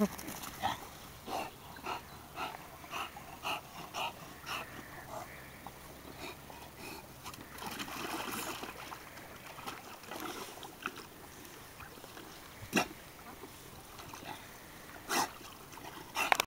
Oh.